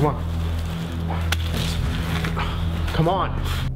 Come on. Come on.